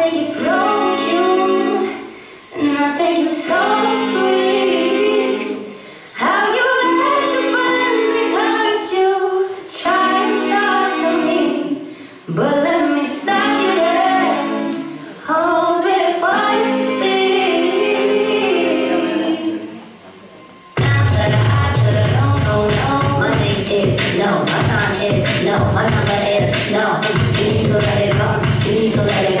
think it's so cute, and I think it's so sweet. How you let your friends encourage you to try and talk to me, but let me stop you there. Hold before you speak. Down to the high, to the low, no, no. My name is no, my sign is no, my number is no. You need to let it go, you need to let it go, you need to let it